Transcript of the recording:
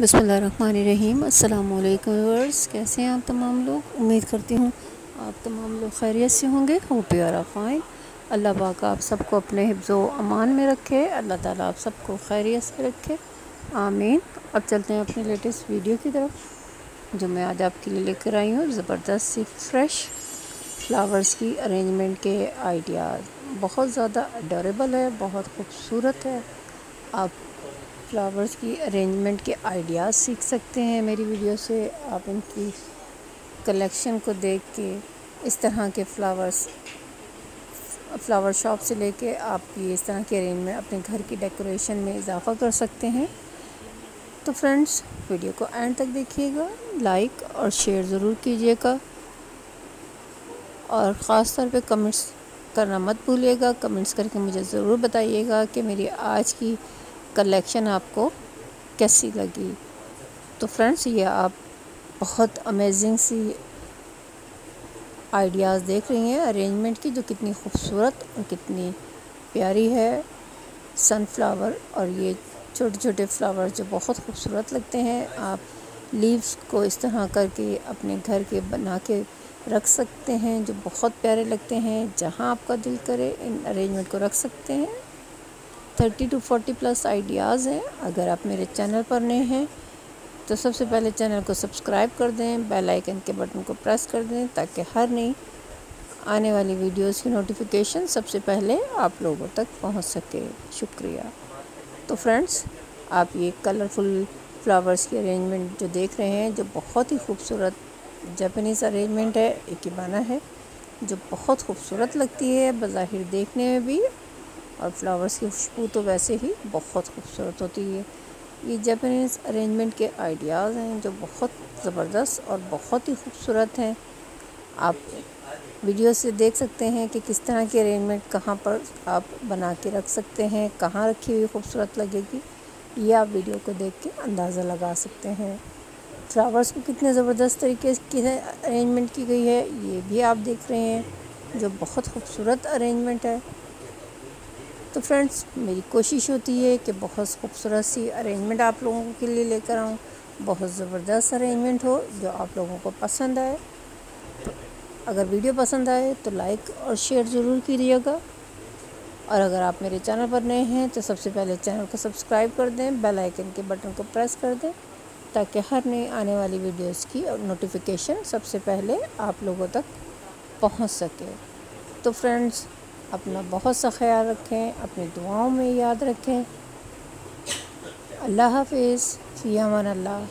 بسم اللہ الرحمن الرحیم۔ السلام علیکم ورس کیسے ہیں آپ تمام لوگ؟ امید کرتی ہوں آپ تمام لوگ خیریت سے ہوں گے۔ ہو پیارا خائن اللہ پاک آپ سب کو اپنے حفظ و امان میں رکھے، اللہ تعالیٰ آپ سب کو خیریت سے رکھے۔ آمین۔ اب چلتے ہیں اپنی لیٹسٹ ویڈیو کی طرف، جو میں آج آپ کے لیے لے کر آئی ہوں۔ زبردست سی فریش فلاورز کی ارینجمنٹ کے آئیڈیاز بہت زیادہ اڈوریبل ہے، بہت خوبصورت ہے۔ آپ فلاورز کی ارینجمنٹ کے آئیڈیاز سیکھ سکتے ہیں میری ویڈیو سے۔ آپ ان کی کلیکشن کو دیکھ کے اس طرح کے فلاورز فلاور شاپ سے لے کے آپ یہ اس طرح کے ارینجمنٹ اپنے گھر کی ڈیکوریشن میں اضافہ کر سکتے ہیں۔ تو فرینڈز ویڈیو کو اینڈ تک دیکھیے گا۔ لائک اور شیئر ضرور کیجیے گا۔ اور خاص طور پہ کمنٹس کرنا مت بھولیے گا۔ کمنٹس کر کے مجھے ضرور بتائیے گا کہ میری آج کی کلیکشن آپ کو کیسی لگی تو فرینڈس یہ آپ بہت امیزنگ سی آئیڈیاز دیکھ رہی ہیں ارینجمنٹ کی جو کتنی خوبصورت اور کتنی پیاری ہے سن فلاور اور یہ چھوٹے چھوٹے فلاور جو بہت خوبصورت لگتے ہیں آپ لیوز کو اس طرح کر کے اپنے گھر کے بنا کے رکھ سکتے ہیں جو بہت پیارے لگتے ہیں جہاں آپ کا دل کرے ان ارینجمنٹ کو رکھ سکتے ہیں thirty two forty plus ideas ہیں۔ اگر آپ میرے چینل پر نئے ہیں، تو سب سے پہلے چینل کو سبسکرائب کر دیں بیل آئیکن کے بٹن کو پریس کر دیں تاکہ ہر نئی آنے والی ویڈیوز کی نوٹیفیکیشن سب سے پہلے آپ لوگوں تک پہنچ سکے۔ شکریہ۔ تو فرینڈز آپ یہ کلرفل فلاورز کی ارینجمنٹ جو دیکھ رہے ہیں، جو بہت ہی خوبصورت جاپنیز ارینجمنٹ ہے، ایک بنا ہے، جو بہت خوبصورت لگتی ہے، بظاہر دیکھنے میں بھی۔ اور فلاورز کی خوشبو تو ویسے ہی بہت خوبصورت ہوتی ہے۔ یہ جیپنیز ارینجمنٹ کے آئیڈیاز ہیں جو بہت زبردست اور بہت ہی خوبصورت ہیں۔ آپ ویڈیو سے دیکھ سکتے ہیں کہ کس طرح کی ارینجمنٹ کہاں پر آپ بنا کے رکھ سکتے ہیں، کہاں رکھی ہوئی خوبصورت لگے گی، یہ آپ ویڈیو کو دیکھ کے اندازہ لگا سکتے ہیں۔ فلاورز کو کتنے زبردست طریقے سے ارینجمنٹ کی گئی ہے، یہ بھی آپ دیکھ رہے ہیں۔ جو بہت خوبصورت ارینجمنٹ ہے۔ تو فرینڈز، میری کوشش ہوتی ہے کہ بہت خوبصورت سی ارینجمنٹ آپ لوگوں کے لیے لے کر آؤں۔ بہت زبردست ارینجمنٹ ہو، جو آپ لوگوں کو پسند آئے۔ اگر ویڈیو پسند آئے تو لائک اور شیئر ضرور کیجیے گا۔ اور اگر آپ میرے چینل پر نئے ہیں تو سب سے پہلے چینل کو سبسکرائب کر دیں بیل آئیکن کے بٹن کو پریس کر دیں، تاکہ ہر نئی آنے والی ویڈیوز کی نوٹیفیکیشن سب سے پہلے آپ لوگوں تک پہنچ سکے۔ تو فرینڈز اپنا بہت سا خیال رکھیں، اپنی دعاؤں میں یاد رکھیں۔ اللہ حافظ، فی امان اللہ۔